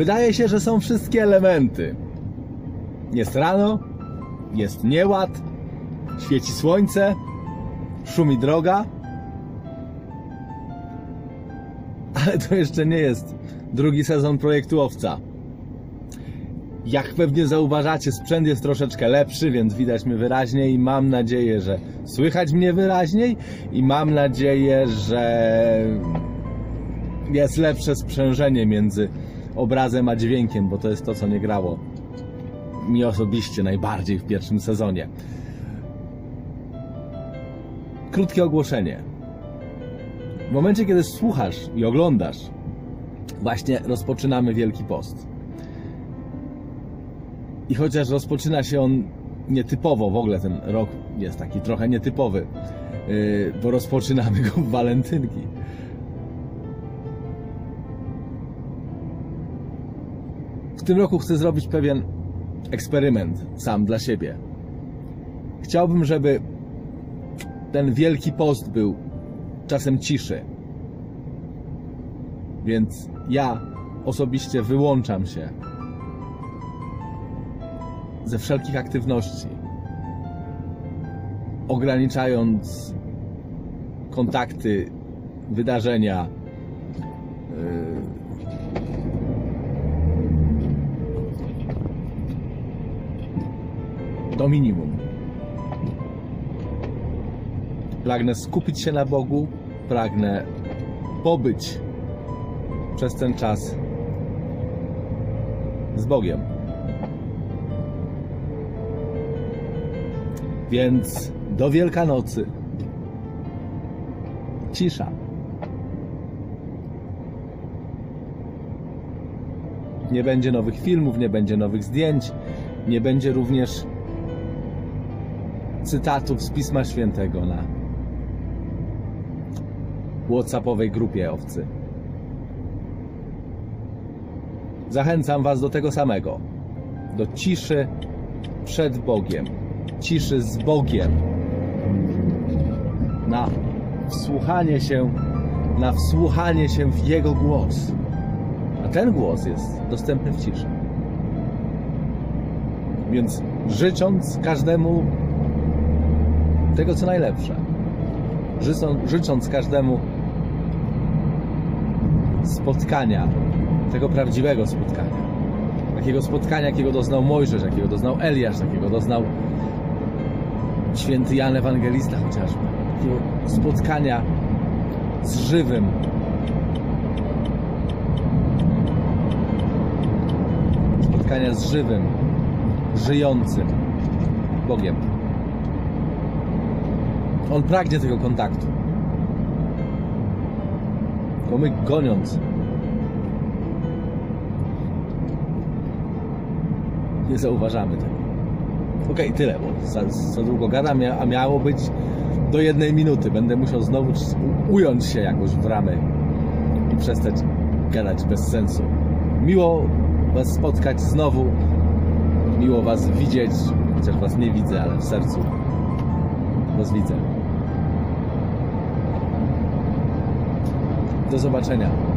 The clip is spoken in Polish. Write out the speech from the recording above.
Wydaje się, że są wszystkie elementy. Jest rano, jest nieład, świeci słońce, szumi droga. Ale to jeszcze nie jest drugi sezon projektu Owca. Jak pewnie zauważacie, sprzęt jest troszeczkę lepszy, więc widać mnie wyraźniej i mam nadzieję, że słychać mnie wyraźniej i mam nadzieję, że jest lepsze sprzężenie między obrazem a dźwiękiem, bo to jest to, co nie grało mi osobiście najbardziej w pierwszym sezonie. Krótkie ogłoszenie. W momencie, kiedy słuchasz i oglądasz, właśnie rozpoczynamy Wielki Post. I chociaż rozpoczyna się on nietypowo, w ogóle ten rok jest taki trochę nietypowy, yy, bo rozpoczynamy go w walentynki. W tym roku chcę zrobić pewien eksperyment sam dla siebie. Chciałbym, żeby ten wielki post był czasem ciszy. Więc ja osobiście wyłączam się ze wszelkich aktywności, ograniczając kontakty, wydarzenia, yy, do minimum. Pragnę skupić się na Bogu, pragnę pobyć przez ten czas z Bogiem. Więc do Wielkanocy cisza. Nie będzie nowych filmów, nie będzie nowych zdjęć, nie będzie również cytatów z Pisma Świętego na WhatsAppowej grupie owcy. Zachęcam Was do tego samego. Do ciszy przed Bogiem. Ciszy z Bogiem. Na wsłuchanie się, na wsłuchanie się w Jego głos. A ten głos jest dostępny w ciszy. Więc życząc każdemu tego, co najlepsze. Życząc każdemu spotkania, tego prawdziwego spotkania. Takiego spotkania, jakiego doznał Mojżesz, jakiego doznał Eliasz, jakiego doznał święty Jan Ewangelista chociażby. Takiego spotkania z żywym, spotkania z żywym, żyjącym Bogiem. On pragnie tego kontaktu. Bo my goniąc nie zauważamy tego. Okej, okay, tyle, bo za, za długo gadam, a miało być do jednej minuty. Będę musiał znowu ująć się jakoś w ramy i przestać gadać bez sensu. Miło Was spotkać znowu. Miło Was widzieć, chociaż Was nie widzę, ale w sercu Was widzę. Do zobaczenia.